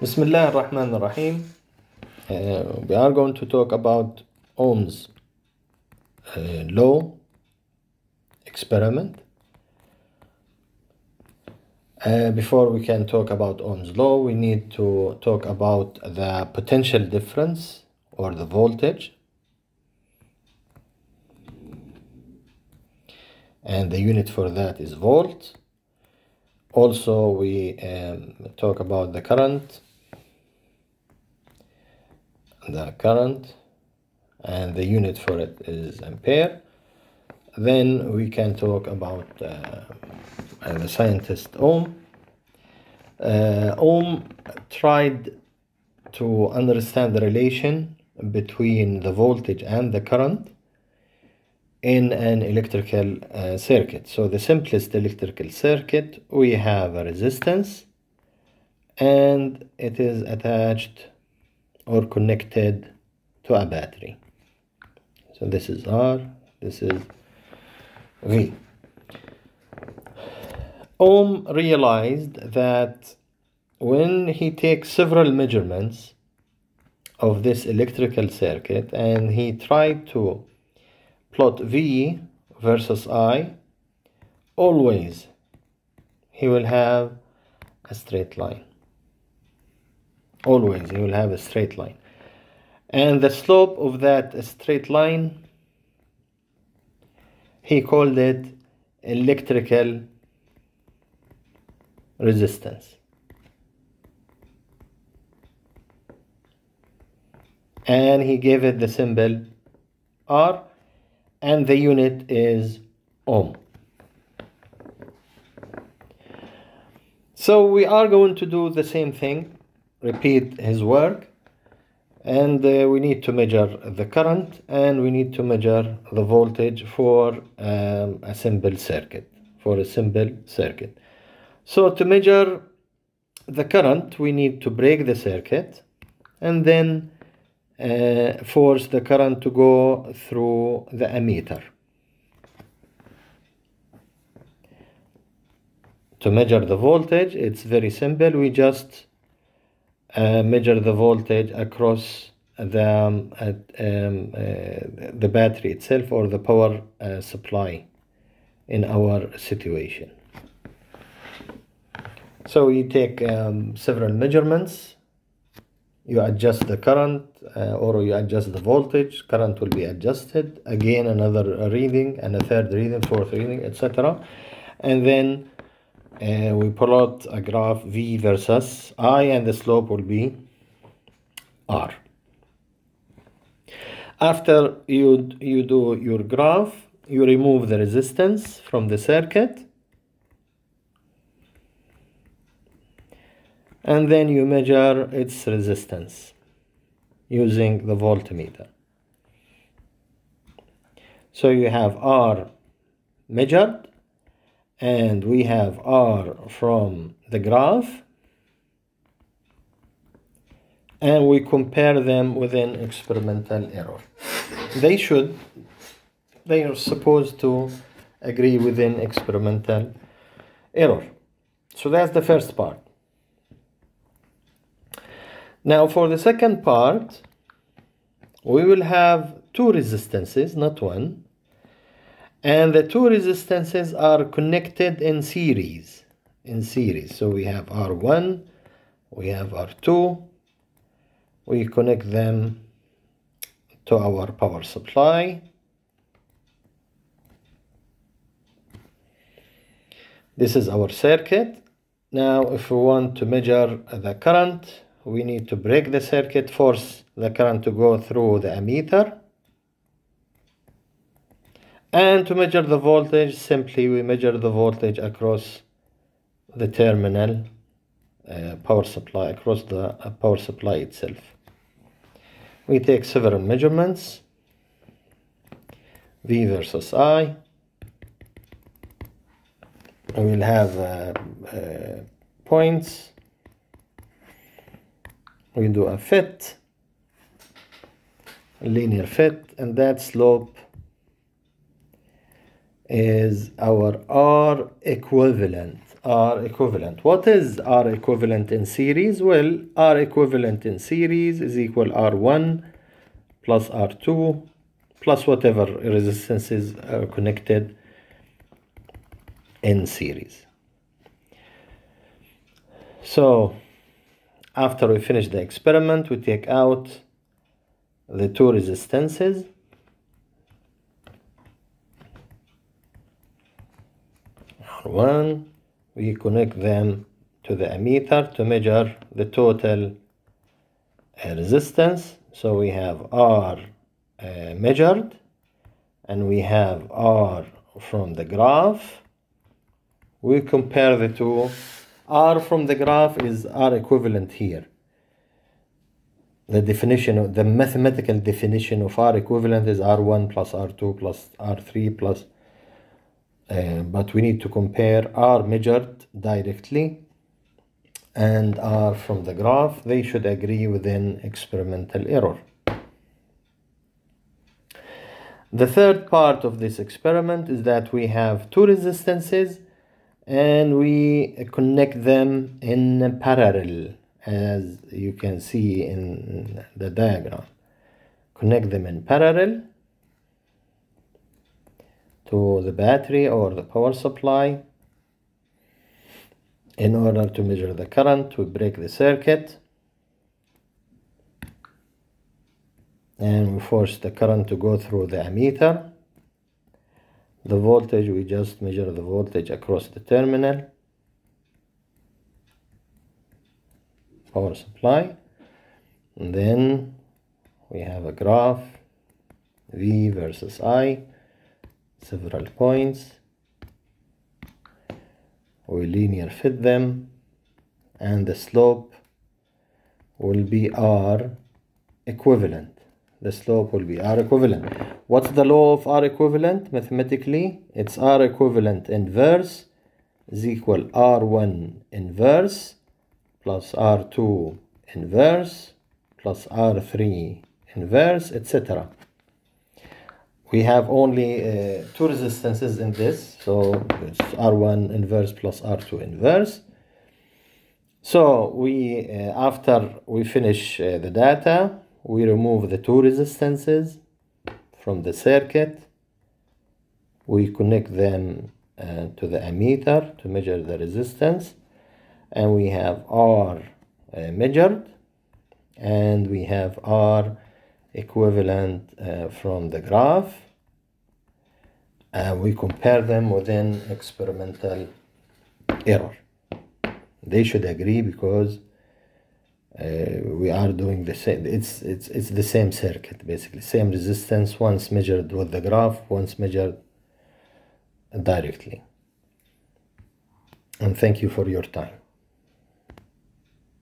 Bismillah ar-Rahman ar-Rahim. Uh, we are going to talk about Ohm's uh, law experiment. Uh, before we can talk about Ohm's law, we need to talk about the potential difference or the voltage. And the unit for that is volt. Also, we um, talk about the current, the current, and the unit for it is ampere. Then we can talk about uh, the scientist Ohm. Uh, Ohm tried to understand the relation between the voltage and the current in an electrical uh, circuit. So the simplest electrical circuit, we have a resistance and it is attached or connected to a battery. So this is R, this is V. Ohm realized that when he takes several measurements of this electrical circuit and he tried to plot V versus I, always he will have a straight line. Always you will have a straight line. And the slope of that straight line, he called it electrical resistance. And he gave it the symbol R and the unit is ohm. So we are going to do the same thing, repeat his work, and uh, we need to measure the current and we need to measure the voltage for um, a simple circuit, for a simple circuit. So to measure the current, we need to break the circuit and then uh, force the current to go through the ammeter. To measure the voltage, it's very simple. We just uh, measure the voltage across the um, uh, um, the battery itself or the power uh, supply in our situation. So you take um, several measurements. You adjust the current uh, or you adjust the voltage. Current will be adjusted. Again another reading and a third reading fourth reading etc and then uh, we plot a graph v versus i and the slope will be r after you you do your graph you remove the resistance from the circuit and then you measure its resistance using the voltmeter. So you have R measured and we have R from the graph and we compare them within experimental error. They should, they are supposed to agree within experimental error. So that's the first part. Now for the second part, we will have two resistances, not one. And the two resistances are connected in series. In series. So we have R1, we have R2. We connect them to our power supply. This is our circuit. Now if we want to measure the current, we need to break the circuit, force the current to go through the ammeter. And to measure the voltage, simply we measure the voltage across the terminal uh, power supply, across the uh, power supply itself. We take several measurements, V versus I. We will have uh, uh points we do a fit linear fit and that slope is our R equivalent R equivalent. What is R equivalent in series? Well, R equivalent in series is equal R1 plus R2 plus whatever resistances are connected in series. So after we finish the experiment, we take out the two resistances one we connect them to the ammeter to measure the total uh, resistance. So we have R uh, measured and we have R from the graph. We compare the two. R from the graph is R equivalent here. The definition of the mathematical definition of R equivalent is R1 plus R2 plus R3 plus uh, but we need to compare R measured directly and R from the graph. They should agree within experimental error. The third part of this experiment is that we have two resistances and we connect them in parallel as you can see in the diagram. Connect them in parallel to the battery or the power supply. In order to measure the current, we break the circuit and we force the current to go through the ammeter. The voltage, we just measure the voltage across the terminal. Power supply. And then we have a graph V versus I several points. We linear fit them. And the slope will be R equivalent. The slope will be R equivalent. What's the law of R equivalent? Mathematically it's R equivalent inverse is equal R1 inverse plus R2 inverse plus R3 inverse etc we have only uh, two resistances in this. so it's r1 inverse plus r2 inverse. So we uh, after we finish uh, the data we remove the two resistances from the circuit. We connect them uh, to the ammeter to measure the resistance. And we have r uh, measured. And we have r equivalent uh, from the graph and we compare them within experimental error. They should agree because uh, we are doing the same it's it's it's the same circuit basically. Same resistance once measured with the graph once measured directly. And thank you for your time